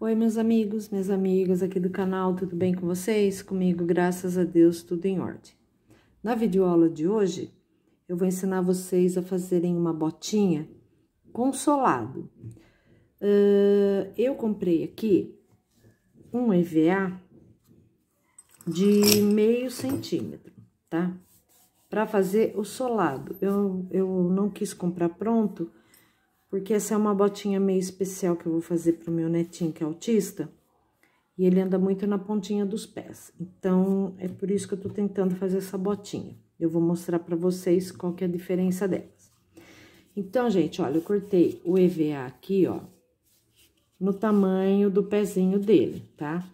Oi, meus amigos, minhas amigas aqui do canal, tudo bem com vocês? Comigo, graças a Deus, tudo em ordem. Na videoaula de hoje, eu vou ensinar vocês a fazerem uma botinha com solado. Uh, eu comprei aqui um EVA de meio centímetro, tá? Para fazer o solado. Eu, eu não quis comprar pronto, porque essa é uma botinha meio especial que eu vou fazer pro meu netinho que é autista. E ele anda muito na pontinha dos pés. Então, é por isso que eu tô tentando fazer essa botinha. Eu vou mostrar pra vocês qual que é a diferença delas. Então, gente, olha, eu cortei o EVA aqui, ó, no tamanho do pezinho dele, tá?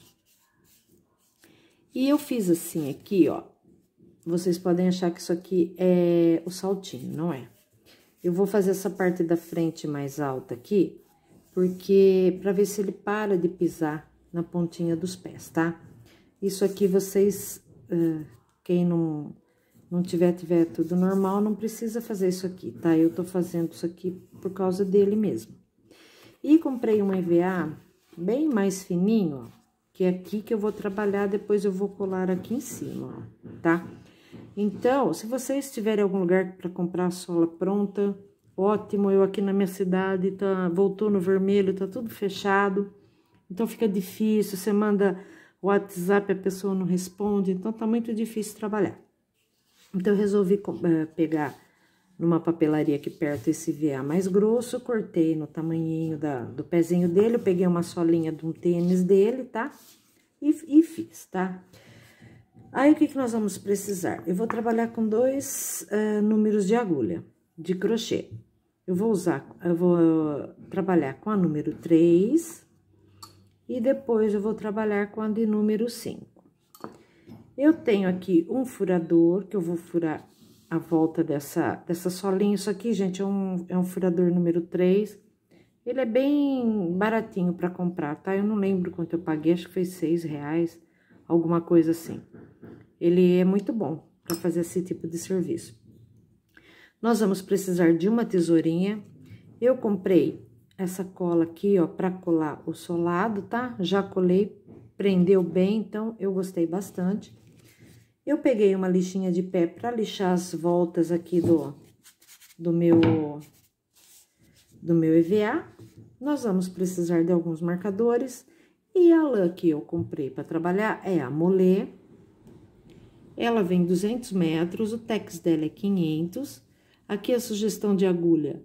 E eu fiz assim aqui, ó. Vocês podem achar que isso aqui é o saltinho, não é? Eu vou fazer essa parte da frente mais alta aqui, porque para ver se ele para de pisar na pontinha dos pés, tá? Isso aqui vocês, uh, quem não, não tiver, tiver tudo normal, não precisa fazer isso aqui, tá? Eu tô fazendo isso aqui por causa dele mesmo. E comprei um EVA bem mais fininho, ó, que é aqui que eu vou trabalhar, depois eu vou colar aqui em cima, ó, tá? Então, se vocês tiverem algum lugar para comprar a sola pronta, ótimo. Eu aqui na minha cidade, tá, voltou no vermelho, tá tudo fechado. Então, fica difícil, você manda o WhatsApp, a pessoa não responde, então tá muito difícil trabalhar. Então, eu resolvi uh, pegar numa papelaria aqui perto esse VA mais grosso, cortei no tamanhinho da, do pezinho dele, eu peguei uma solinha de um tênis dele, tá? E, e fiz, tá? Aí, o que, que nós vamos precisar? Eu vou trabalhar com dois uh, números de agulha de crochê. Eu vou usar, eu vou trabalhar com a número 3 e depois eu vou trabalhar com a de número 5. Eu tenho aqui um furador, que eu vou furar a volta dessa, dessa solinha. Isso aqui, gente, é um, é um furador número 3. Ele é bem baratinho para comprar, tá? Eu não lembro quanto eu paguei, acho que foi 6 reais, alguma coisa assim. Ele é muito bom para fazer esse tipo de serviço. Nós vamos precisar de uma tesourinha. Eu comprei essa cola aqui, ó, para colar o solado, tá? Já colei, prendeu bem, então eu gostei bastante. Eu peguei uma lixinha de pé para lixar as voltas aqui do, do meu do meu EVA. Nós vamos precisar de alguns marcadores e a lã que eu comprei para trabalhar é a Molê. Ela vem 200 metros, o tex dela é 500. Aqui a sugestão de agulha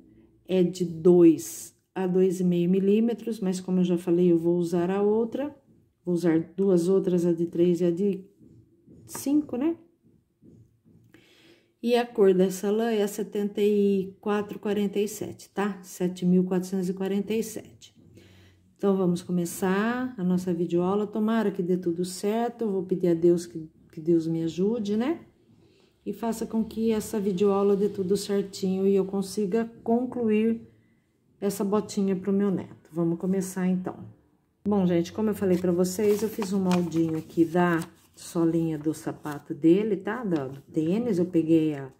é de 2 a 2,5 milímetros, mas como eu já falei, eu vou usar a outra. Vou usar duas outras, a de 3 e a de 5, né? E a cor dessa lã é a 7447, tá? 7447. Então, vamos começar a nossa videoaula. Tomara que dê tudo certo. Eu vou pedir a Deus que, que Deus me ajude, né? E faça com que essa videoaula dê tudo certinho e eu consiga concluir essa botinha pro meu neto. Vamos começar, então. Bom, gente, como eu falei pra vocês, eu fiz um moldinho aqui da solinha do sapato dele, tá? Do tênis, eu peguei a,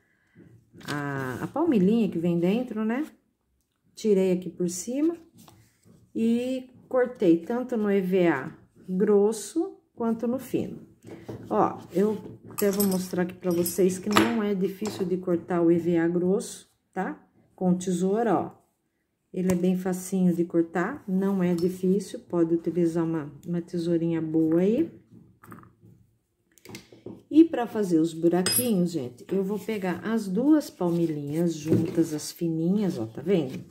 a, a palmilhinha que vem dentro, né? Tirei aqui por cima e cortei tanto no EVA grosso quanto no fino. Ó, eu até vou mostrar aqui pra vocês que não é difícil de cortar o EVA grosso, tá? Com tesoura, ó. Ele é bem facinho de cortar, não é difícil, pode utilizar uma, uma tesourinha boa aí. E para fazer os buraquinhos, gente, eu vou pegar as duas palmilhinhas juntas, as fininhas, ó, tá vendo?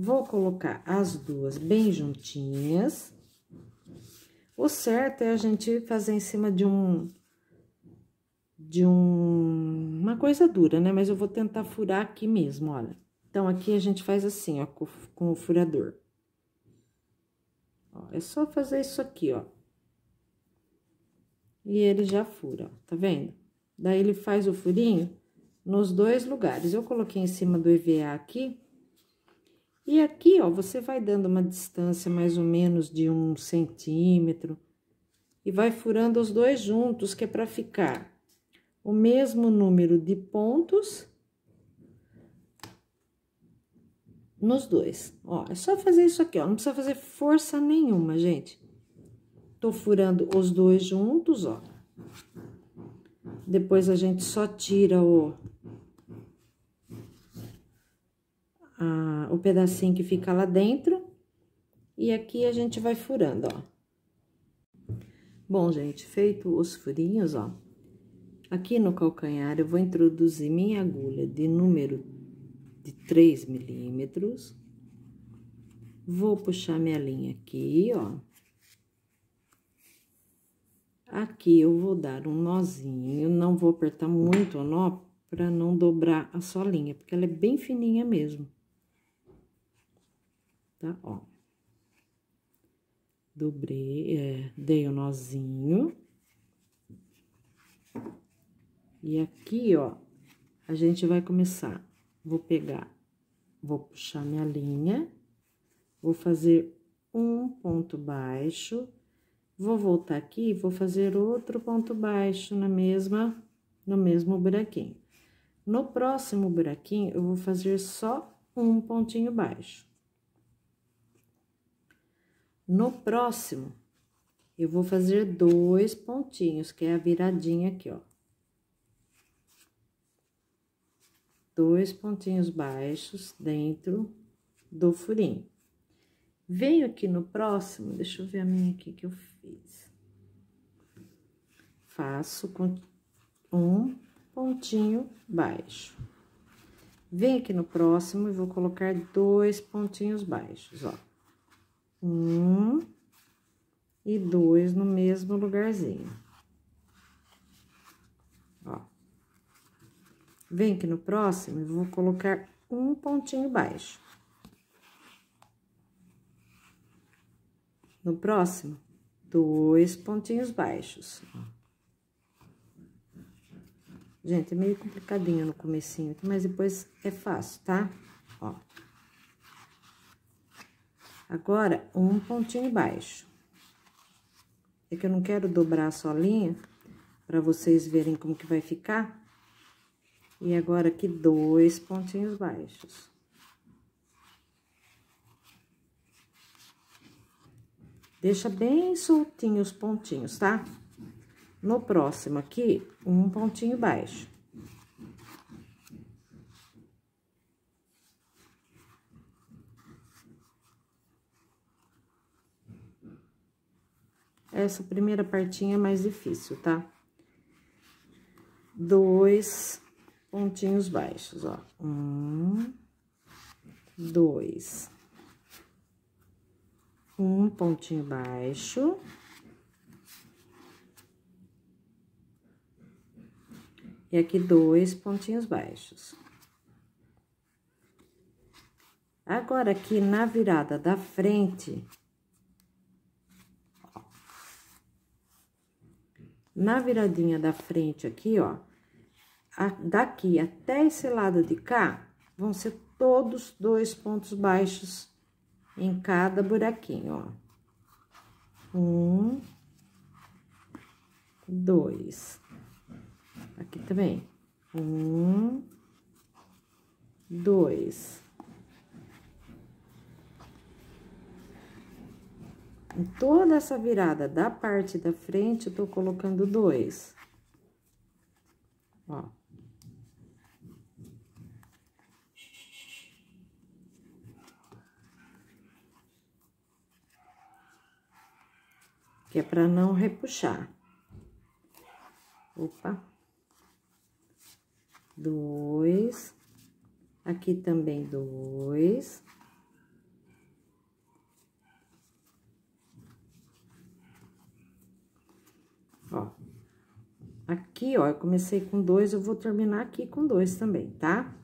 Vou colocar as duas bem juntinhas. O certo é a gente fazer em cima de um... De um... Uma coisa dura, né? Mas eu vou tentar furar aqui mesmo, olha. Então, aqui a gente faz assim, ó, com, com o furador. Ó, é só fazer isso aqui, ó. E ele já fura, ó, tá vendo? Daí, ele faz o furinho nos dois lugares. Eu coloquei em cima do EVA aqui e aqui, ó, você vai dando uma distância mais ou menos de um centímetro e vai furando os dois juntos, que é para ficar o mesmo número de pontos nos dois. Ó, é só fazer isso aqui, ó. Não precisa fazer força nenhuma, gente. Tô furando os dois juntos, ó. Depois a gente só tira o... A, o pedacinho que fica lá dentro. E aqui a gente vai furando, ó. Bom, gente, feito os furinhos, ó. Aqui no calcanhar, eu vou introduzir minha agulha de número de 3 milímetros. Vou puxar minha linha aqui, ó. Aqui eu vou dar um nozinho, não vou apertar muito o nó para não dobrar a solinha, porque ela é bem fininha mesmo. Tá, ó. Dobrei, é, dei o um nozinho. E aqui, ó, a gente vai começar vou pegar, vou puxar minha linha, vou fazer um ponto baixo, vou voltar aqui, vou fazer outro ponto baixo na mesma, no mesmo buraquinho. No próximo buraquinho, eu vou fazer só um pontinho baixo. No próximo, eu vou fazer dois pontinhos, que é a viradinha aqui, ó. dois pontinhos baixos dentro do furinho. Venho aqui no próximo, deixa eu ver a minha aqui que eu fiz. Faço com um pontinho baixo. Venho aqui no próximo e vou colocar dois pontinhos baixos, ó. Um e dois no mesmo lugarzinho. Vem aqui no próximo e vou colocar um pontinho baixo. No próximo, dois pontinhos baixos. Gente, é meio complicadinho no comecinho, mas depois é fácil, tá? Ó. Agora, um pontinho baixo. É que eu não quero dobrar a solinha, pra vocês verem como que vai ficar. E agora aqui, dois pontinhos baixos. Deixa bem soltinho os pontinhos, tá? No próximo aqui, um pontinho baixo. Essa primeira partinha é mais difícil, tá? Dois pontinhos baixos, ó. Um, dois. Um pontinho baixo. E aqui dois pontinhos baixos. Agora, aqui na virada da frente, na viradinha da frente aqui, ó, daqui até esse lado de cá, vão ser todos dois pontos baixos em cada buraquinho, ó. Um, dois. Aqui também. Um, dois. Em toda essa virada da parte da frente, eu tô colocando dois. Ó. que é para não repuxar. Opa. Dois. Aqui também dois. Aqui, ó, eu comecei com dois, eu vou terminar aqui com dois também, tá?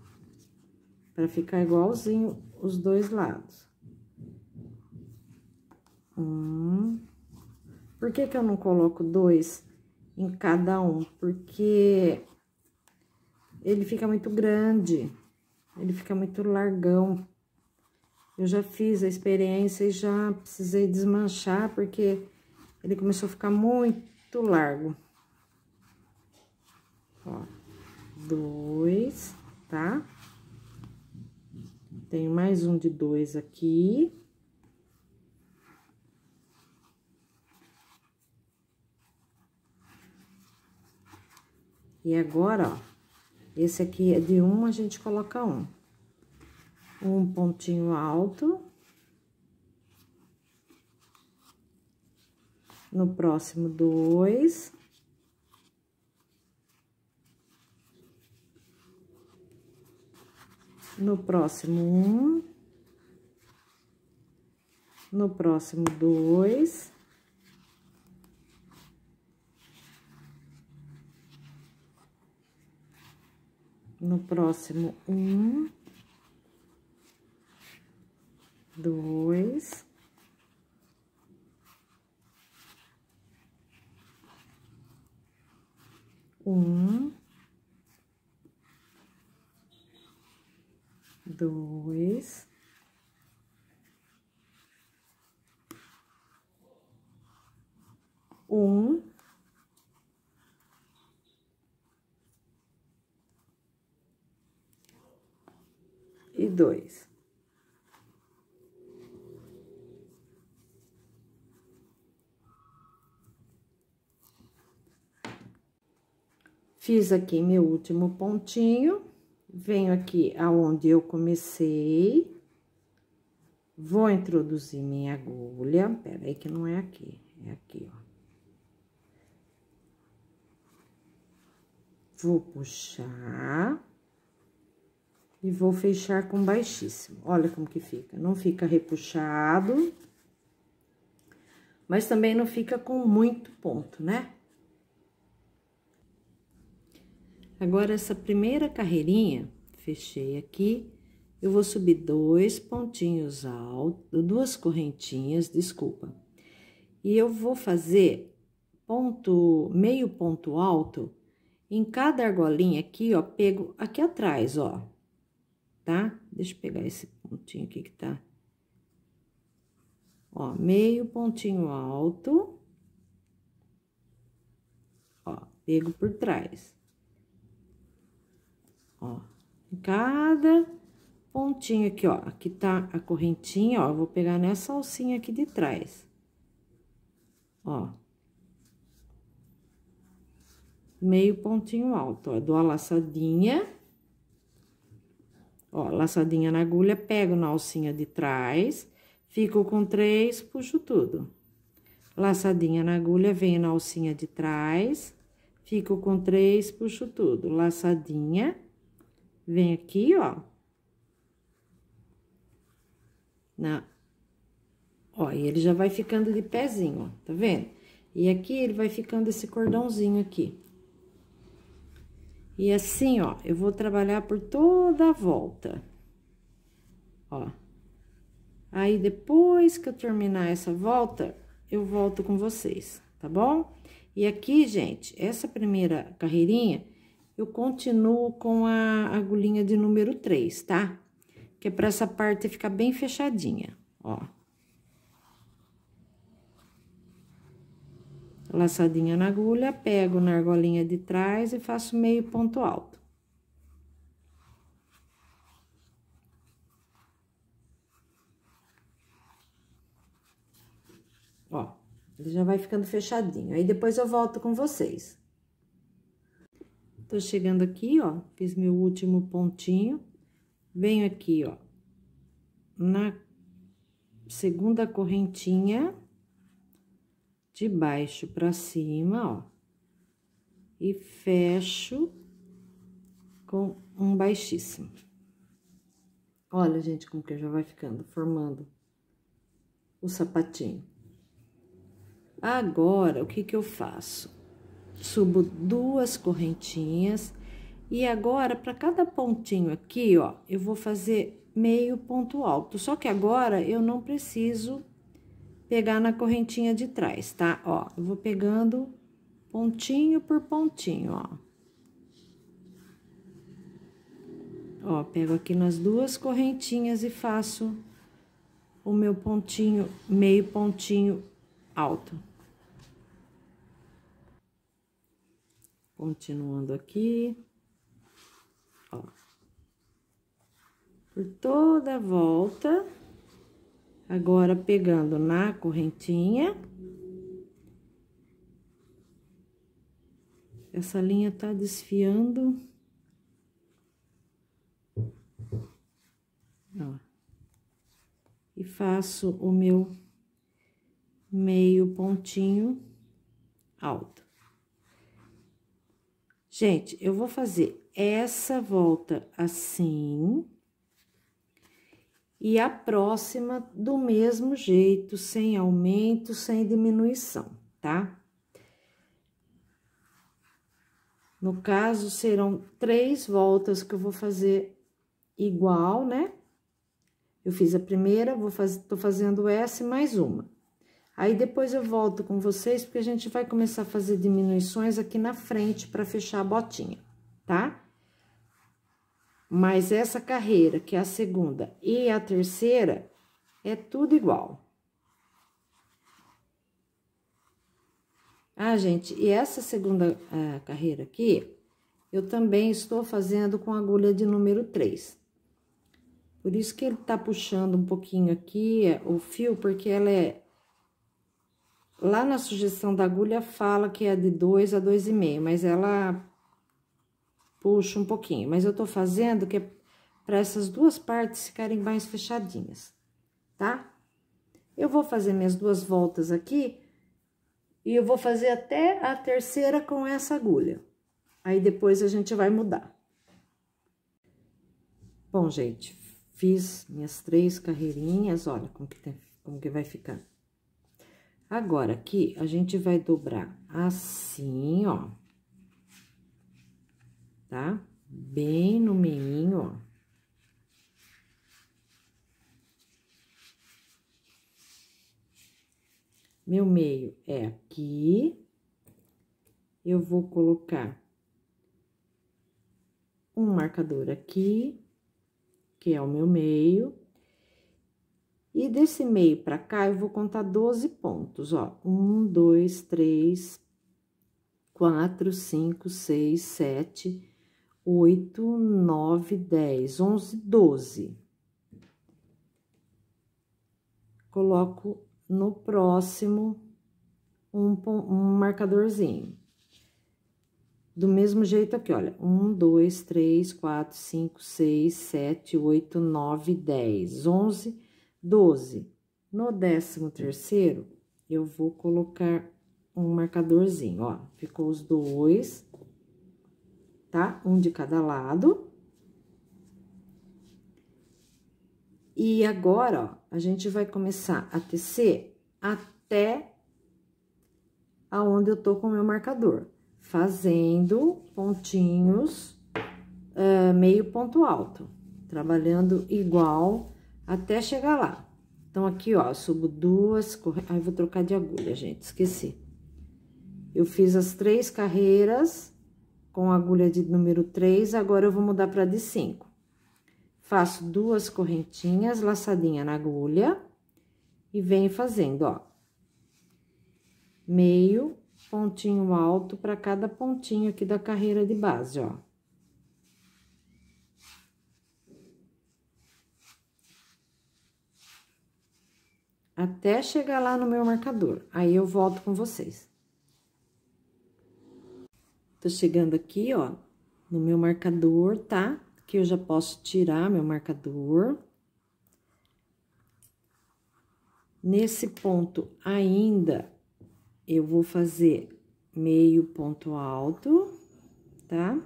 Pra ficar igualzinho os dois lados. Um... Por que que eu não coloco dois em cada um? Porque ele fica muito grande, ele fica muito largão. Eu já fiz a experiência e já precisei desmanchar, porque ele começou a ficar muito largo. Ó, dois, tá? Tenho mais um de dois aqui. E agora, ó, esse aqui é de um, a gente coloca um. Um pontinho alto. No próximo, dois. No próximo, um. No próximo, dois. No próximo, um. Dois. Um. Dois, um, e dois. Fiz aqui meu último pontinho venho aqui aonde eu comecei, vou introduzir minha agulha, pera aí que não é aqui, é aqui, ó. Vou puxar e vou fechar com baixíssimo. Olha como que fica, não fica repuxado, mas também não fica com muito ponto, né? Agora, essa primeira carreirinha, fechei aqui, eu vou subir dois pontinhos altos, duas correntinhas, desculpa. E eu vou fazer ponto, meio ponto alto em cada argolinha aqui, ó, pego aqui atrás, ó, tá? Deixa eu pegar esse pontinho aqui que tá. Ó, meio pontinho alto. Ó, pego por trás ó. Em cada pontinho aqui, ó, aqui tá a correntinha, ó, vou pegar nessa alcinha aqui de trás. Ó. Meio pontinho alto, ó, dou a laçadinha. Ó, laçadinha na agulha, pego na alcinha de trás, fico com três, puxo tudo. Laçadinha na agulha, venho na alcinha de trás, fico com três, puxo tudo. Laçadinha Vem aqui, ó. Na... Ó, e ele já vai ficando de pezinho, ó, tá vendo? E aqui ele vai ficando esse cordãozinho aqui. E assim, ó, eu vou trabalhar por toda a volta. Ó. Aí, depois que eu terminar essa volta, eu volto com vocês, tá bom? E aqui, gente, essa primeira carreirinha, eu continuo com a agulhinha de número 3, tá? Que é pra essa parte ficar bem fechadinha, ó. Laçadinha na agulha, pego na argolinha de trás e faço meio ponto alto. Ó, ele já vai ficando fechadinho. Aí, depois eu volto com vocês. Tô chegando aqui, ó, fiz meu último pontinho, venho aqui, ó, na segunda correntinha, de baixo pra cima, ó, e fecho com um baixíssimo. Olha, gente, como que já vai ficando, formando o sapatinho. Agora, o que que eu faço? Subo duas correntinhas. E agora, para cada pontinho aqui, ó, eu vou fazer meio ponto alto. Só que agora, eu não preciso pegar na correntinha de trás, tá? Ó, eu vou pegando pontinho por pontinho, ó. Ó, pego aqui nas duas correntinhas e faço o meu pontinho, meio pontinho alto. Continuando aqui. Ó. por toda a volta. Agora, pegando na correntinha. Essa linha tá desfiando. Ó. E faço o meu meio pontinho alto. Gente, eu vou fazer essa volta assim. E a próxima do mesmo jeito, sem aumento, sem diminuição, tá? No caso, serão três voltas que eu vou fazer igual, né? Eu fiz a primeira, vou fazer, tô fazendo essa e mais uma. Aí, depois eu volto com vocês, porque a gente vai começar a fazer diminuições aqui na frente para fechar a botinha, tá? Mas essa carreira, que é a segunda e a terceira, é tudo igual. Ah, gente, e essa segunda uh, carreira aqui, eu também estou fazendo com agulha de número 3. Por isso que ele tá puxando um pouquinho aqui o fio, porque ela é... Lá na sugestão da agulha fala que é de 2 a 2,5, mas ela puxa um pouquinho. Mas eu tô fazendo que é para essas duas partes ficarem mais fechadinhas, tá? Eu vou fazer minhas duas voltas aqui e eu vou fazer até a terceira com essa agulha. Aí, depois, a gente vai mudar. Bom, gente, fiz minhas três carreirinhas, olha como que, tem, como que vai ficar. Agora, aqui, a gente vai dobrar assim, ó. Tá? Bem no meio, ó. Meu meio é aqui. Eu vou colocar um marcador aqui, que é o meu meio. E desse meio pra cá, eu vou contar 12 pontos, ó. Um, dois, três, quatro, cinco, seis, sete, oito, nove, dez, onze, doze. Coloco no próximo um, um marcadorzinho. Do mesmo jeito aqui, olha, um, dois, três, quatro, cinco, seis, sete, oito, nove, dez, onze, doze. No décimo terceiro, eu vou colocar um marcadorzinho, ó, ficou os dois, tá? Um de cada lado. E agora, ó, a gente vai começar a tecer até aonde eu tô com o meu marcador, fazendo pontinhos uh, meio ponto alto, trabalhando igual até chegar lá. Então, aqui, ó, subo duas, aí vou trocar de agulha, gente, esqueci. Eu fiz as três carreiras com agulha de número 3, agora eu vou mudar para de 5. Faço duas correntinhas, laçadinha na agulha, e venho fazendo, ó. Meio pontinho alto para cada pontinho aqui da carreira de base, ó. Até chegar lá no meu marcador, aí eu volto com vocês. Tô chegando aqui, ó, no meu marcador, tá? Aqui eu já posso tirar meu marcador. Nesse ponto ainda, eu vou fazer meio ponto alto, tá?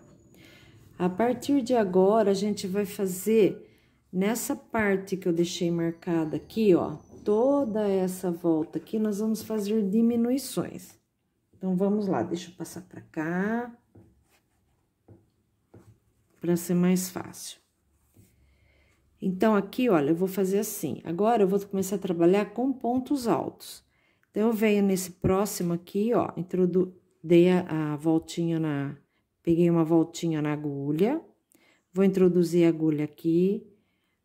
A partir de agora, a gente vai fazer nessa parte que eu deixei marcada aqui, ó, toda essa volta aqui, nós vamos fazer diminuições. Então, vamos lá, deixa eu passar pra cá para ser mais fácil. Então, aqui, olha, eu vou fazer assim. Agora, eu vou começar a trabalhar com pontos altos. Então, eu venho nesse próximo aqui, ó, introdu dei a, a voltinha na... Peguei uma voltinha na agulha, vou introduzir a agulha aqui,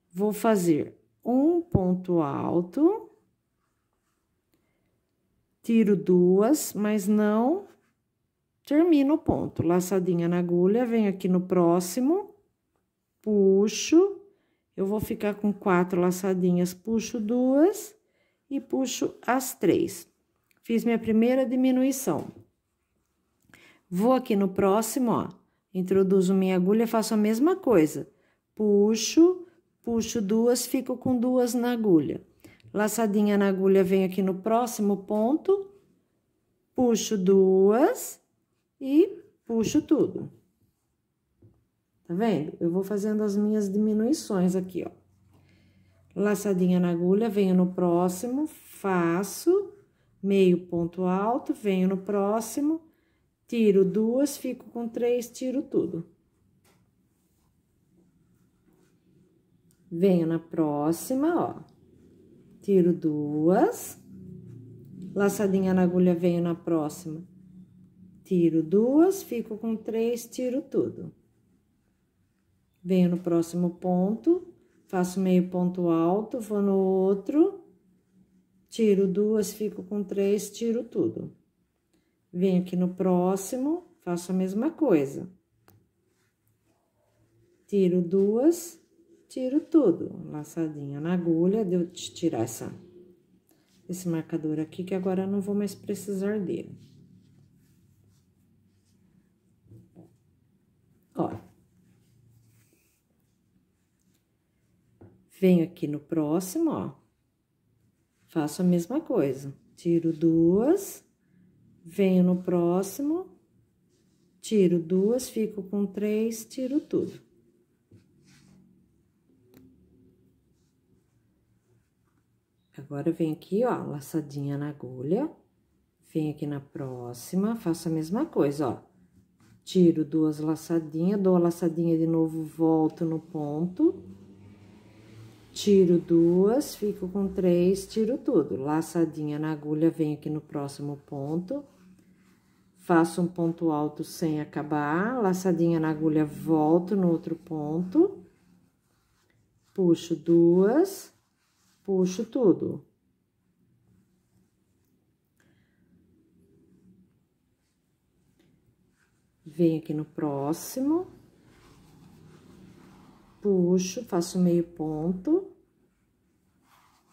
vou fazer um ponto alto, tiro duas, mas não termino o ponto, laçadinha na agulha, venho aqui no próximo, puxo eu vou ficar com quatro laçadinhas, puxo duas e puxo as três. Fiz minha primeira diminuição. Vou aqui no próximo, ó, introduzo minha agulha, faço a mesma coisa. Puxo, puxo duas, fico com duas na agulha. Laçadinha na agulha, venho aqui no próximo ponto, puxo duas e puxo tudo. Tá vendo? Eu vou fazendo as minhas diminuições aqui, ó. Laçadinha na agulha, venho no próximo, faço meio ponto alto, venho no próximo, tiro duas, fico com três, tiro tudo. Venho na próxima, ó, tiro duas, laçadinha na agulha, venho na próxima, tiro duas, fico com três, tiro tudo. Venho no próximo ponto, faço meio ponto alto, vou no outro, tiro duas, fico com três, tiro tudo. Venho aqui no próximo, faço a mesma coisa. Tiro duas, tiro tudo. Laçadinha na agulha, de eu tirar essa, esse marcador aqui, que agora eu não vou mais precisar dele. Ó. Venho aqui no próximo, ó. Faço a mesma coisa. Tiro duas, venho no próximo, tiro duas, fico com três, tiro tudo. Agora, venho aqui, ó, laçadinha na agulha, venho aqui na próxima, faço a mesma coisa, ó. Tiro duas laçadinhas, dou a laçadinha de novo, volto no ponto Tiro duas, fico com três, tiro tudo. Laçadinha na agulha, venho aqui no próximo ponto. Faço um ponto alto sem acabar, laçadinha na agulha, volto no outro ponto. Puxo duas, puxo tudo. Venho aqui no próximo puxo, faço meio ponto,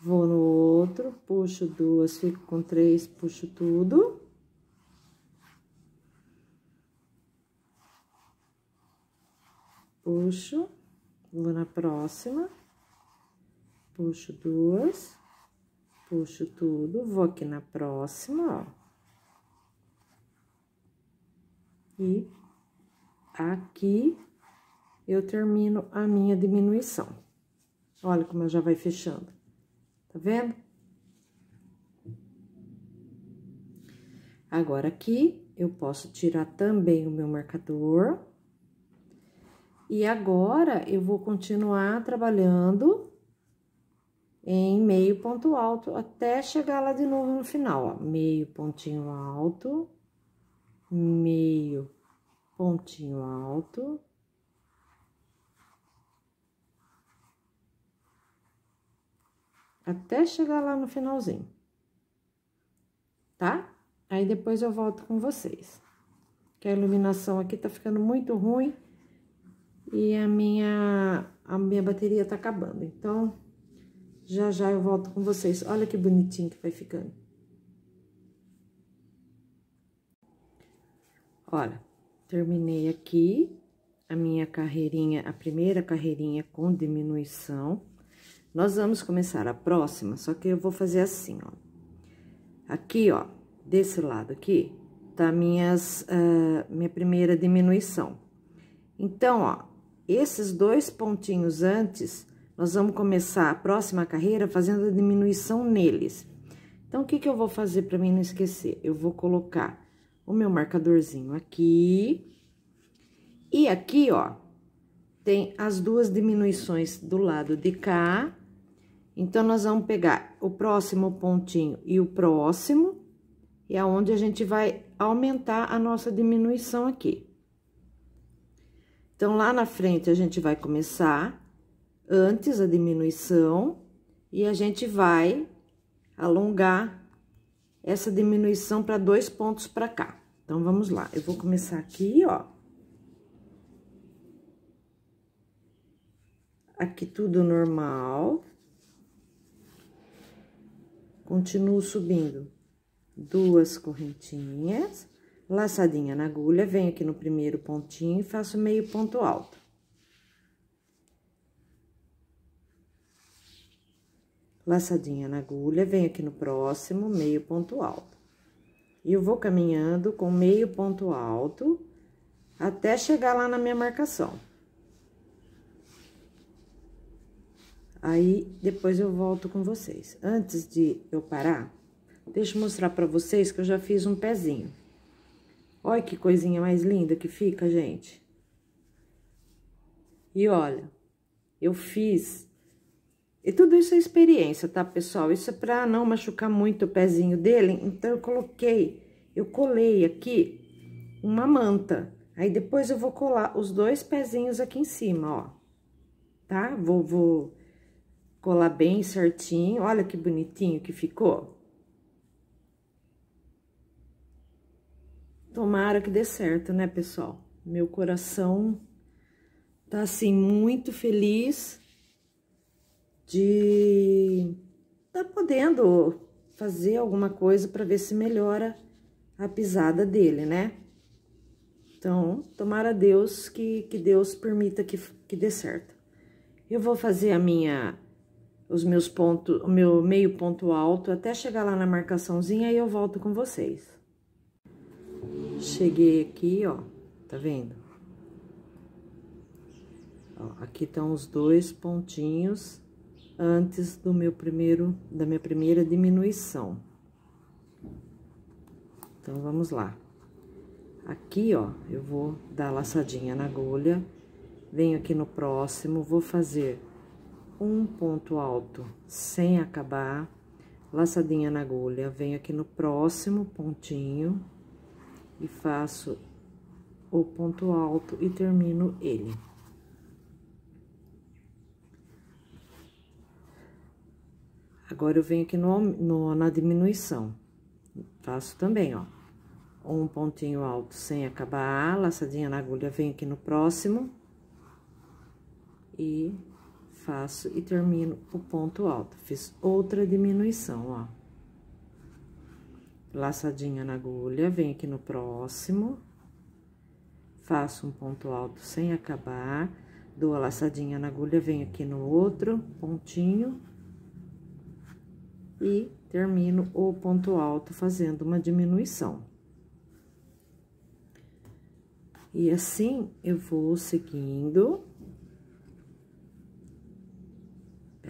vou no outro, puxo duas, fico com três, puxo tudo. Puxo, vou na próxima, puxo duas, puxo tudo, vou aqui na próxima, ó. E aqui eu termino a minha diminuição. Olha como já vai fechando. Tá vendo? Agora, aqui, eu posso tirar também o meu marcador. E agora, eu vou continuar trabalhando em meio ponto alto até chegar lá de novo no final, ó. Meio pontinho alto, meio pontinho alto até chegar lá no finalzinho, tá? Aí depois eu volto com vocês. Que a iluminação aqui tá ficando muito ruim e a minha, a minha bateria tá acabando. Então, já já eu volto com vocês. Olha que bonitinho que vai ficando. Olha, terminei aqui a minha carreirinha, a primeira carreirinha com diminuição. Nós vamos começar a próxima, só que eu vou fazer assim, ó. Aqui, ó, desse lado aqui, tá minhas, uh, minha primeira diminuição. Então, ó, esses dois pontinhos antes, nós vamos começar a próxima carreira fazendo a diminuição neles. Então, o que que eu vou fazer para mim não esquecer? Eu vou colocar o meu marcadorzinho aqui. E aqui, ó, tem as duas diminuições do lado de cá então, nós vamos pegar o próximo pontinho e o próximo, e aonde a gente vai aumentar a nossa diminuição aqui. Então, lá na frente, a gente vai começar antes a diminuição, e a gente vai alongar essa diminuição para dois pontos para cá. Então, vamos lá. Eu vou começar aqui, ó. Aqui tudo normal. Continuo subindo duas correntinhas, laçadinha na agulha, venho aqui no primeiro pontinho e faço meio ponto alto. Laçadinha na agulha, venho aqui no próximo, meio ponto alto. E eu vou caminhando com meio ponto alto até chegar lá na minha marcação. Aí, depois eu volto com vocês. Antes de eu parar, deixa eu mostrar pra vocês que eu já fiz um pezinho. Olha que coisinha mais linda que fica, gente. E olha, eu fiz... E tudo isso é experiência, tá, pessoal? Isso é pra não machucar muito o pezinho dele. Então, eu coloquei, eu colei aqui uma manta. Aí, depois eu vou colar os dois pezinhos aqui em cima, ó. Tá? Vou, vou colar bem certinho. Olha que bonitinho que ficou. Tomara que dê certo, né, pessoal? Meu coração tá, assim, muito feliz de tá podendo fazer alguma coisa para ver se melhora a pisada dele, né? Então, tomara Deus que, que Deus permita que, que dê certo. Eu vou fazer a minha os meus pontos, o meu meio ponto alto até chegar lá na marcaçãozinha e eu volto com vocês. Cheguei aqui, ó, tá vendo? Ó, aqui estão os dois pontinhos antes do meu primeiro, da minha primeira diminuição. Então, vamos lá. Aqui, ó, eu vou dar laçadinha na agulha, venho aqui no próximo, vou fazer um ponto alto sem acabar, laçadinha na agulha, venho aqui no próximo pontinho e faço o ponto alto e termino ele. Agora, eu venho aqui no, no, na diminuição, faço também, ó, um pontinho alto sem acabar, laçadinha na agulha, venho aqui no próximo. E faço e termino o ponto alto. Fiz outra diminuição, ó. Laçadinha na agulha, venho aqui no próximo, faço um ponto alto sem acabar, dou a laçadinha na agulha, venho aqui no outro pontinho e termino o ponto alto fazendo uma diminuição. E assim, eu vou seguindo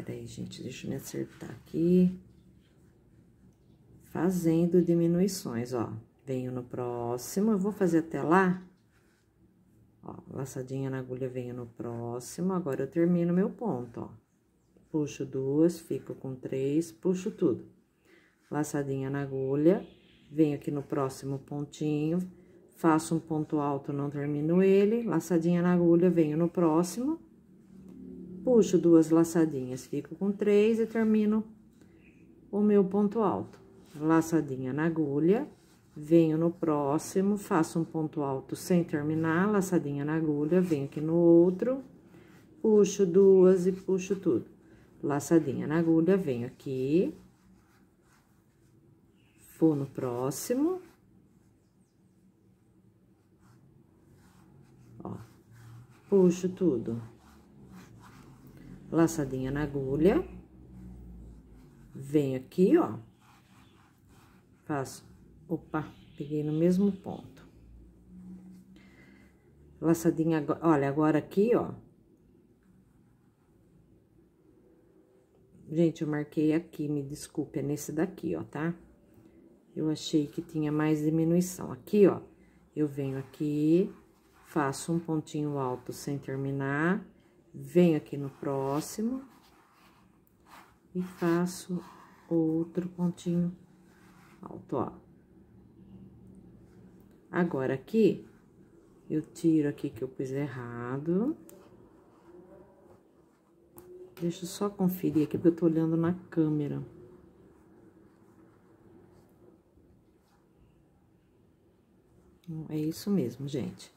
Peraí, gente, deixa eu me acertar aqui. Fazendo diminuições, ó. Venho no próximo, eu vou fazer até lá. Ó, laçadinha na agulha, venho no próximo. Agora, eu termino meu ponto, ó. Puxo duas, fico com três, puxo tudo. Laçadinha na agulha, venho aqui no próximo pontinho, faço um ponto alto, não termino ele. Laçadinha na agulha, venho no próximo puxo duas laçadinhas, fico com três e termino o meu ponto alto. Laçadinha na agulha, venho no próximo, faço um ponto alto sem terminar, laçadinha na agulha, venho aqui no outro, puxo duas e puxo tudo. Laçadinha na agulha, venho aqui, vou no próximo. Ó, puxo tudo laçadinha na agulha, venho aqui, ó, faço, opa, peguei no mesmo ponto. Laçadinha, olha, agora aqui, ó. Gente, eu marquei aqui, me desculpe, é nesse daqui, ó, tá? Eu achei que tinha mais diminuição. Aqui, ó, eu venho aqui, faço um pontinho alto sem terminar venho aqui no próximo e faço outro pontinho alto, ó. Agora, aqui, eu tiro aqui que eu pus errado. Deixa eu só conferir aqui, porque eu tô olhando na câmera. É isso mesmo, gente.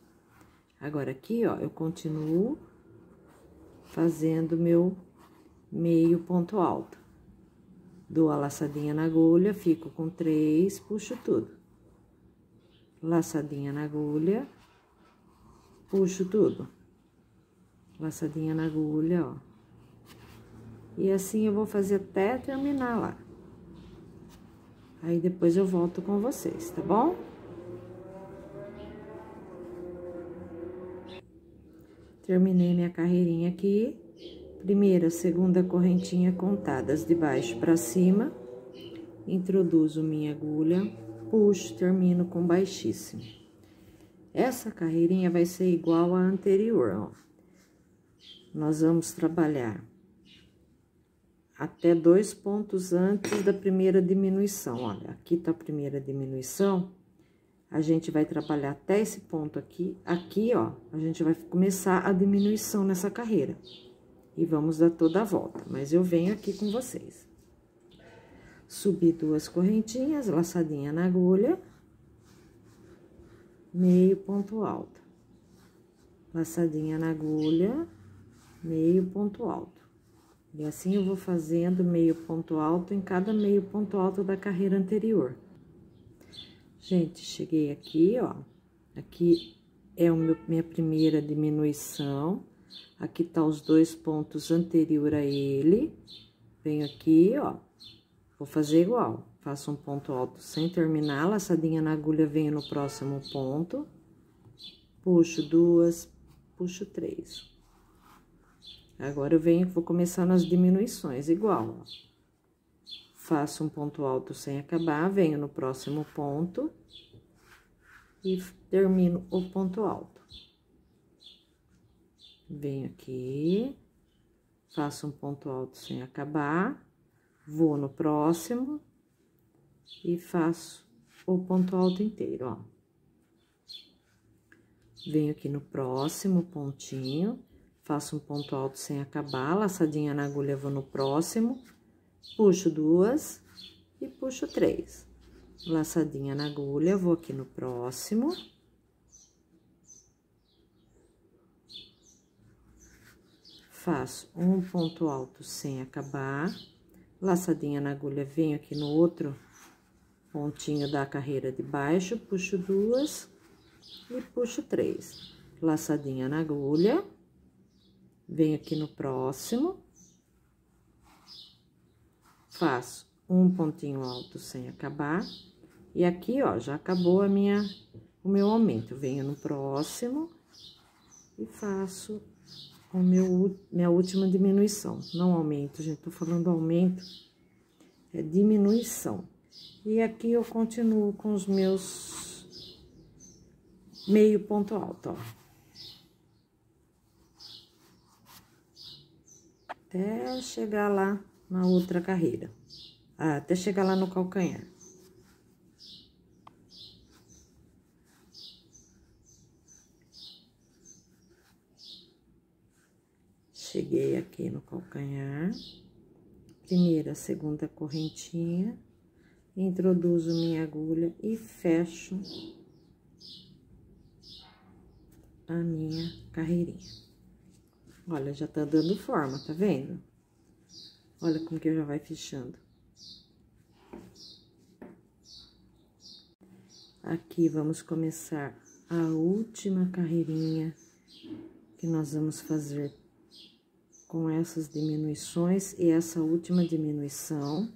Agora, aqui, ó, eu continuo fazendo meu meio ponto alto. Dou a laçadinha na agulha, fico com três, puxo tudo. Laçadinha na agulha, puxo tudo. Laçadinha na agulha, ó. E assim eu vou fazer até terminar lá. Aí depois eu volto com vocês, tá bom? Terminei minha carreirinha aqui. Primeira, segunda correntinha contadas de baixo para cima. Introduzo minha agulha, puxo, termino com baixíssimo. Essa carreirinha vai ser igual à anterior, ó. Nós vamos trabalhar até dois pontos antes da primeira diminuição. Olha, aqui tá a primeira diminuição, a gente vai trabalhar até esse ponto aqui. Aqui, ó, a gente vai começar a diminuição nessa carreira. E vamos dar toda a volta, mas eu venho aqui com vocês. Subi duas correntinhas, laçadinha na agulha, meio ponto alto. Laçadinha na agulha, meio ponto alto. E assim eu vou fazendo meio ponto alto em cada meio ponto alto da carreira anterior. Gente, cheguei aqui, ó. Aqui é o minha primeira diminuição. Aqui tá os dois pontos anterior a ele. Venho aqui, ó. Vou fazer igual. Faço um ponto alto sem terminar, laçadinha na agulha, venho no próximo ponto. Puxo duas, puxo três. Agora, eu venho, vou começar nas diminuições, igual. Faço um ponto alto sem acabar, venho no próximo ponto e termino o ponto alto. Venho aqui, faço um ponto alto sem acabar, vou no próximo e faço o ponto alto inteiro, ó. Venho aqui no próximo pontinho Faço um ponto alto sem acabar, laçadinha na agulha, vou no próximo, puxo duas e puxo três. Laçadinha na agulha, vou aqui no próximo. Faço um ponto alto sem acabar, laçadinha na agulha, venho aqui no outro pontinho da carreira de baixo, puxo duas e puxo três. Laçadinha na agulha venho aqui no próximo, faço um pontinho alto sem acabar, e aqui, ó, já acabou a minha, o meu aumento. Venho no próximo e faço o meu, minha última diminuição. Não aumento, gente, tô falando aumento, é diminuição. E aqui eu continuo com os meus meio ponto alto, ó. Até chegar lá na outra carreira, ah, até chegar lá no calcanhar. Cheguei aqui no calcanhar, primeira, segunda correntinha, introduzo minha agulha e fecho a minha carreirinha. Olha, já tá dando forma, tá vendo? Olha como que já vai fechando. Aqui, vamos começar a última carreirinha que nós vamos fazer com essas diminuições e essa última diminuição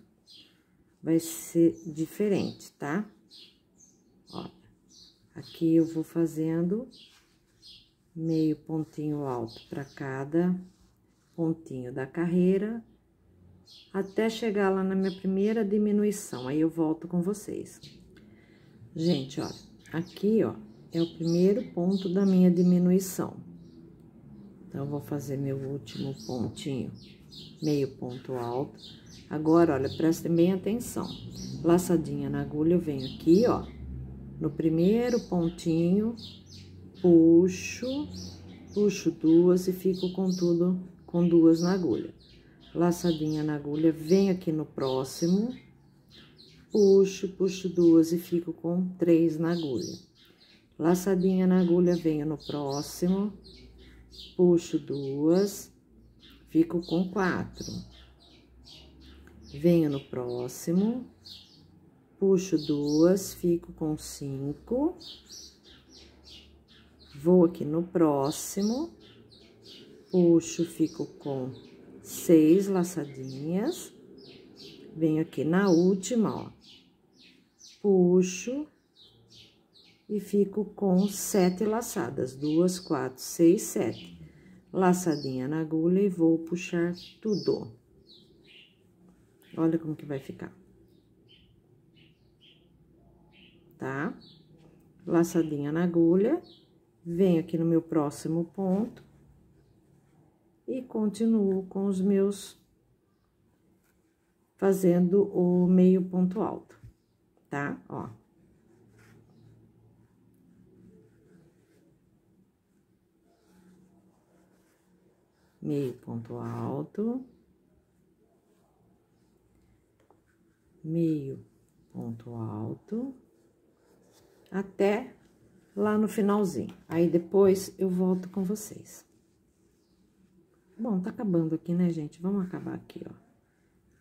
vai ser diferente, tá? Olha, aqui eu vou fazendo meio pontinho alto para cada pontinho da carreira, até chegar lá na minha primeira diminuição, aí eu volto com vocês. Gente, ó, aqui, ó, é o primeiro ponto da minha diminuição. Então, eu vou fazer meu último pontinho, meio ponto alto. Agora, olha, prestem bem atenção. Laçadinha na agulha, eu venho aqui, ó, no primeiro pontinho, puxo, puxo duas e fico com tudo, com duas na agulha. Laçadinha na agulha, venho aqui no próximo, puxo, puxo duas e fico com três na agulha. Laçadinha na agulha, venho no próximo, puxo duas fico com quatro. Venho no próximo, puxo duas, fico com cinco. Vou aqui no próximo, puxo, fico com seis laçadinhas. Venho aqui na última, ó. Puxo e fico com sete laçadas, duas, quatro, seis, sete. Laçadinha na agulha e vou puxar tudo. Olha como que vai ficar. Tá? Laçadinha na agulha, venho aqui no meu próximo ponto e continuo com os meus fazendo o meio ponto alto, tá? Ó. Meio ponto alto. Meio ponto alto. Até lá no finalzinho. Aí, depois, eu volto com vocês. Bom, tá acabando aqui, né, gente? Vamos acabar aqui, ó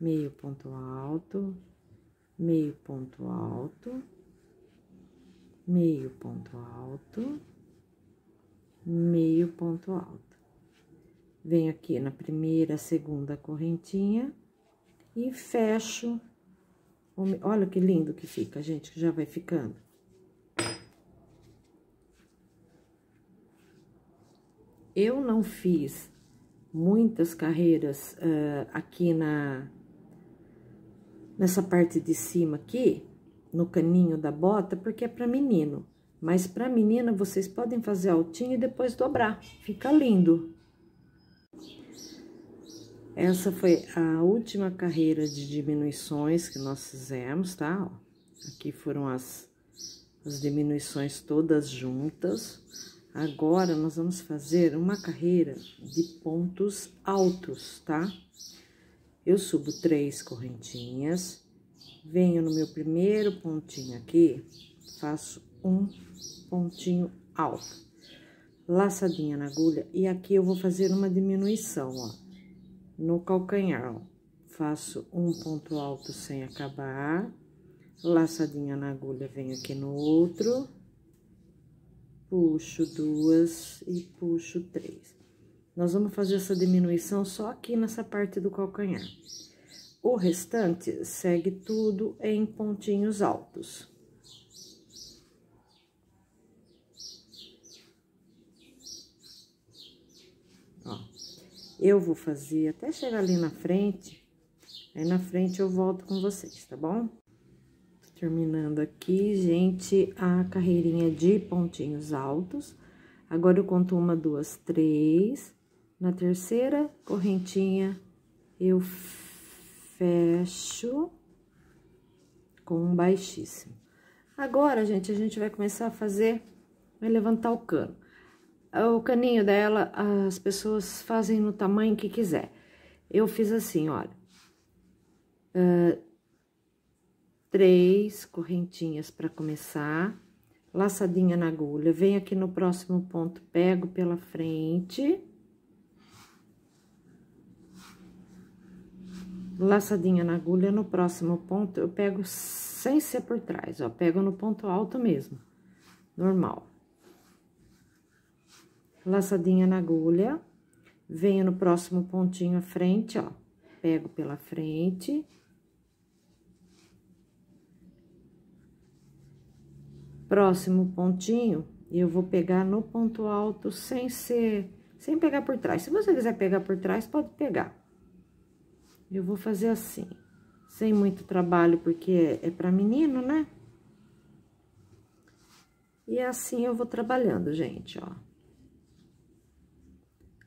meio ponto alto, meio ponto alto, meio ponto alto, meio ponto alto. Venho aqui na primeira, segunda correntinha e fecho. Olha que lindo que fica, gente, que já vai ficando. Eu não fiz muitas carreiras uh, aqui na, nessa parte de cima aqui, no caninho da bota, porque é para menino. Mas para menina, vocês podem fazer altinho e depois dobrar. Fica lindo. Essa foi a última carreira de diminuições que nós fizemos, tá? Aqui foram as, as diminuições todas juntas. Agora, nós vamos fazer uma carreira de pontos altos, tá? Eu subo três correntinhas, venho no meu primeiro pontinho aqui, faço um pontinho alto, laçadinha na agulha, e aqui eu vou fazer uma diminuição, ó, no calcanhar, ó. Faço um ponto alto sem acabar, laçadinha na agulha, venho aqui no outro, puxo duas e puxo três. Nós vamos fazer essa diminuição só aqui nessa parte do calcanhar. O restante segue tudo em pontinhos altos. Ó, eu vou fazer até chegar ali na frente, aí na frente eu volto com vocês, tá bom? Terminando aqui, gente, a carreirinha de pontinhos altos. Agora, eu conto uma, duas, três, na terceira correntinha, eu fecho com um baixíssimo. Agora, gente, a gente vai começar a fazer, vai levantar o cano. O caninho dela, as pessoas fazem no tamanho que quiser. Eu fiz assim, olha. Uh, três correntinhas para começar, laçadinha na agulha. Venho aqui no próximo ponto, pego pela frente laçadinha na agulha, no próximo ponto, eu pego sem ser por trás, ó, pego no ponto alto mesmo, normal. Laçadinha na agulha, venho no próximo pontinho à frente, ó, pego pela frente. Próximo pontinho, eu vou pegar no ponto alto sem ser, sem pegar por trás. Se você quiser pegar por trás, pode pegar. Eu vou fazer assim, sem muito trabalho, porque é, é para menino, né? E assim eu vou trabalhando, gente, ó.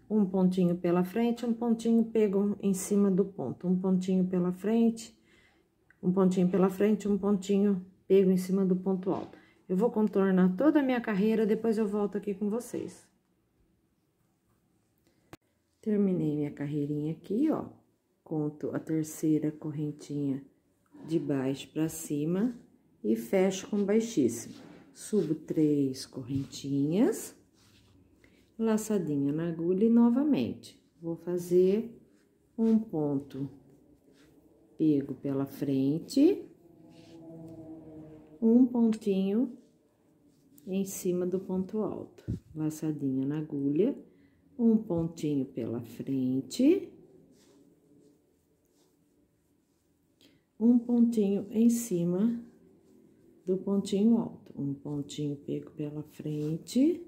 Um pontinho pela frente, um pontinho pego em cima do ponto. Um pontinho pela frente, um pontinho pela frente, um pontinho pego em cima do ponto alto. Eu vou contornar toda a minha carreira, depois eu volto aqui com vocês. Terminei minha carreirinha aqui, ó conto a terceira correntinha de baixo para cima e fecho com baixíssimo. Subo três correntinhas, laçadinha na agulha e novamente vou fazer um ponto pego pela frente, um pontinho em cima do ponto alto, laçadinha na agulha, um pontinho pela frente, um pontinho em cima do pontinho alto, um pontinho pego pela frente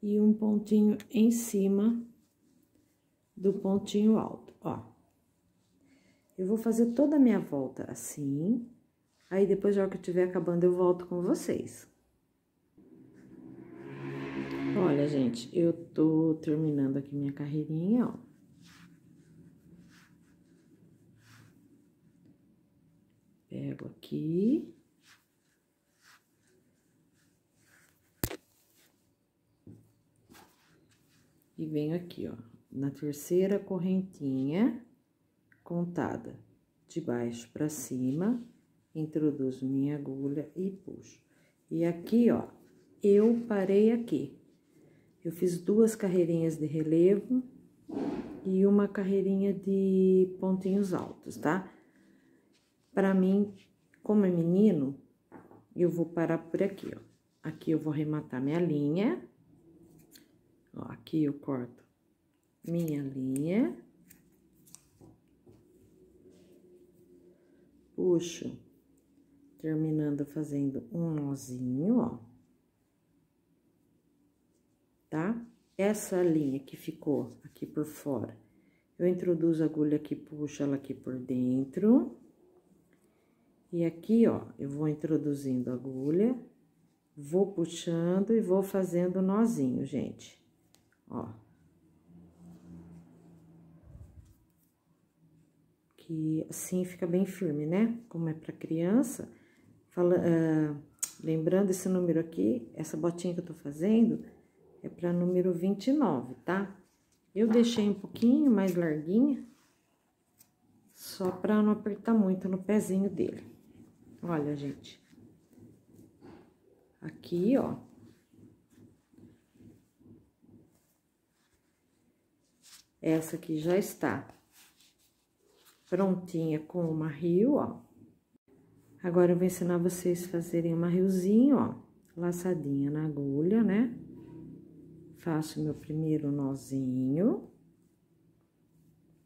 e um pontinho em cima do pontinho alto, ó. Eu vou fazer toda a minha volta assim, aí depois, já que eu estiver acabando, eu volto com vocês. Olha, gente, eu tô terminando aqui minha carreirinha, ó. Pego aqui. E venho aqui, ó, na terceira correntinha contada, de baixo para cima, introduzo minha agulha e puxo. E aqui, ó, eu parei aqui. Eu fiz duas carreirinhas de relevo e uma carreirinha de pontinhos altos, tá? Para mim, como é menino, eu vou parar por aqui, ó. Aqui eu vou arrematar minha linha. Ó, aqui eu corto minha linha. Puxo, terminando fazendo um nozinho, ó. Tá? Essa linha que ficou aqui por fora, eu introduzo a agulha aqui, puxo ela aqui por dentro. E aqui, ó, eu vou introduzindo a agulha, vou puxando e vou fazendo nozinho, gente. Ó. Que assim fica bem firme, né? Como é pra criança. Fala, uh, lembrando esse número aqui, essa botinha que eu tô fazendo é pra número 29, tá? Eu deixei um pouquinho mais larguinha, só pra não apertar muito no pezinho dele. Olha, gente. Aqui, ó. Essa aqui já está prontinha com uma rio, ó. Agora, eu vou ensinar vocês a fazerem uma riozinho, ó. Laçadinha na agulha, né? Faço meu primeiro nozinho.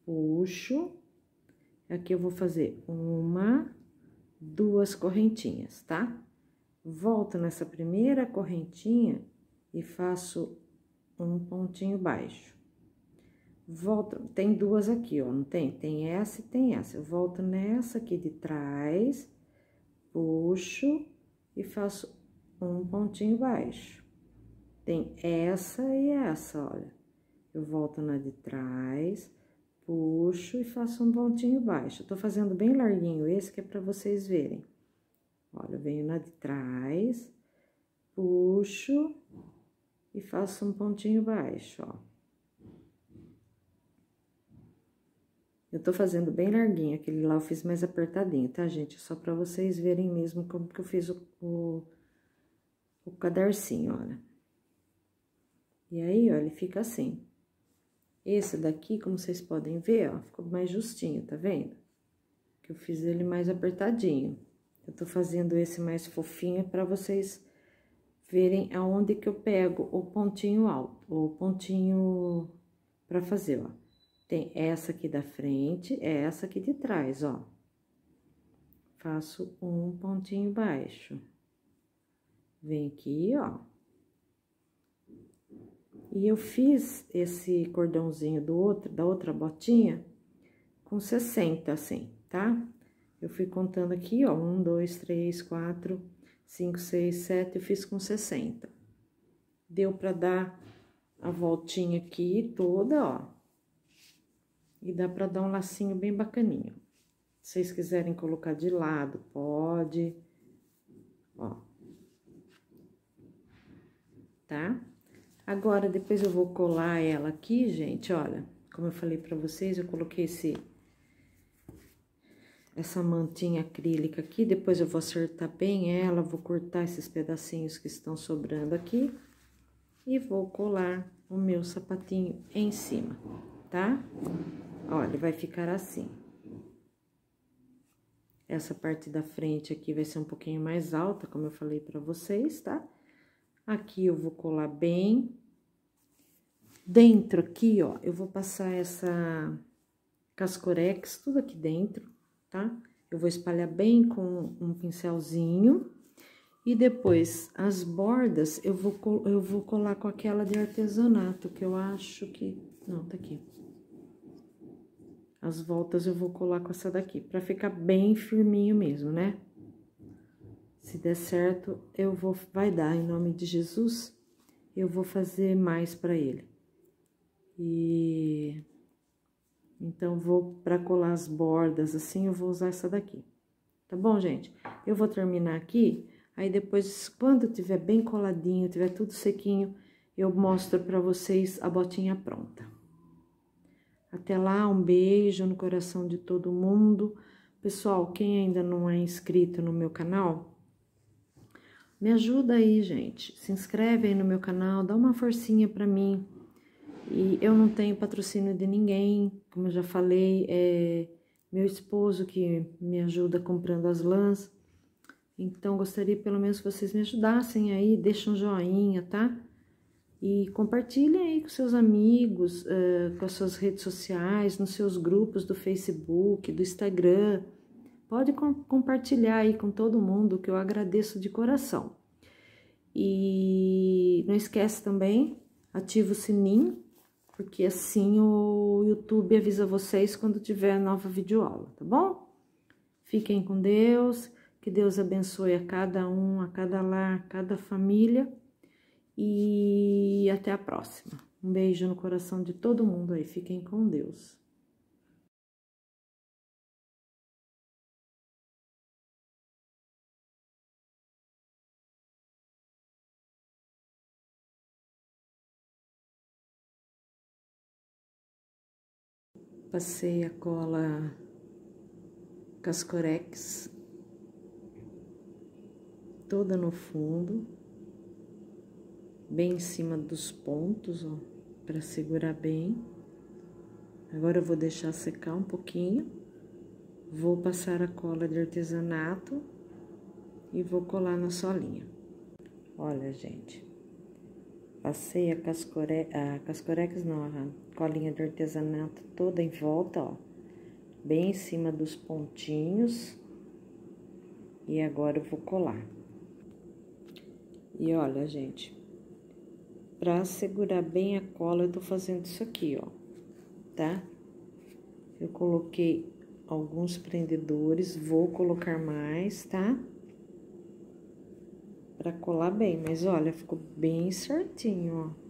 Puxo. Aqui eu vou fazer uma duas correntinhas, tá? Volto nessa primeira correntinha e faço um pontinho baixo. Volto, tem duas aqui, ó, não tem? Tem essa e tem essa. Eu volto nessa aqui de trás, puxo e faço um pontinho baixo. Tem essa e essa, olha. Eu volto na de trás, puxo e faço um pontinho baixo. Eu tô fazendo bem larguinho esse, que é pra vocês verem. Olha, eu venho na de trás, puxo e faço um pontinho baixo, ó. Eu tô fazendo bem larguinho, aquele lá eu fiz mais apertadinho, tá, gente? Só pra vocês verem mesmo como que eu fiz o, o, o cadarcinho, olha. E aí, ó, ele fica assim. Esse daqui, como vocês podem ver, ó, ficou mais justinho, tá vendo? Que eu fiz ele mais apertadinho. Eu tô fazendo esse mais fofinho para vocês verem aonde que eu pego o pontinho alto, o pontinho para fazer, ó. Tem essa aqui da frente, é essa aqui de trás, ó. Faço um pontinho baixo. Vem aqui, ó. E eu fiz esse cordãozinho do outro, da outra botinha com 60, assim, tá? Eu fui contando aqui, ó, um, dois, três, quatro, cinco, seis, sete, eu fiz com 60. Deu pra dar a voltinha aqui toda, ó. E dá pra dar um lacinho bem bacaninho. Se vocês quiserem colocar de lado, pode. Ó. Tá? Agora, depois eu vou colar ela aqui, gente, olha. Como eu falei pra vocês, eu coloquei esse... Essa mantinha acrílica aqui, depois eu vou acertar bem ela, vou cortar esses pedacinhos que estão sobrando aqui. E vou colar o meu sapatinho em cima, tá? Ó, ele vai ficar assim. Essa parte da frente aqui vai ser um pouquinho mais alta, como eu falei pra vocês, tá? Aqui eu vou colar bem. Dentro aqui, ó, eu vou passar essa cascorex, tudo aqui dentro, tá? Eu vou espalhar bem com um pincelzinho. E depois, as bordas, eu vou, eu vou colar com aquela de artesanato, que eu acho que... Não, tá aqui. As voltas eu vou colar com essa daqui, pra ficar bem firminho mesmo, né? Se der certo, eu vou... Vai dar, em nome de Jesus, eu vou fazer mais pra ele. E... Então, vou, pra colar as bordas assim, eu vou usar essa daqui. Tá bom, gente? Eu vou terminar aqui Aí depois, quando tiver bem coladinho, tiver tudo sequinho, eu mostro pra vocês a botinha pronta. Até lá, um beijo no coração de todo mundo. Pessoal, quem ainda não é inscrito no meu canal, me ajuda aí, gente. Se inscreve aí no meu canal, dá uma forcinha pra mim. E eu não tenho patrocínio de ninguém, como eu já falei, é meu esposo que me ajuda comprando as lãs. Então, gostaria pelo menos que vocês me ajudassem aí, deixem um joinha, tá? E compartilhem aí com seus amigos, uh, com as suas redes sociais, nos seus grupos do Facebook, do Instagram. Pode com compartilhar aí com todo mundo, que eu agradeço de coração. E não esquece também, ativa o sininho, porque assim o YouTube avisa vocês quando tiver nova videoaula, tá bom? Fiquem com Deus que Deus abençoe a cada um, a cada lar, a cada família. E até a próxima. Um beijo no coração de todo mundo aí. Fiquem com Deus. Passei a cola Cascorex toda no fundo, bem em cima dos pontos, ó, para segurar bem. Agora eu vou deixar secar um pouquinho, vou passar a cola de artesanato e vou colar na solinha. Olha, gente, passei a, cascore... a cascorex, não, a colinha de artesanato toda em volta, ó, bem em cima dos pontinhos. E agora eu vou colar. E olha, gente, pra segurar bem a cola, eu tô fazendo isso aqui, ó, tá? Eu coloquei alguns prendedores, vou colocar mais, tá? Pra colar bem, mas olha, ficou bem certinho, ó.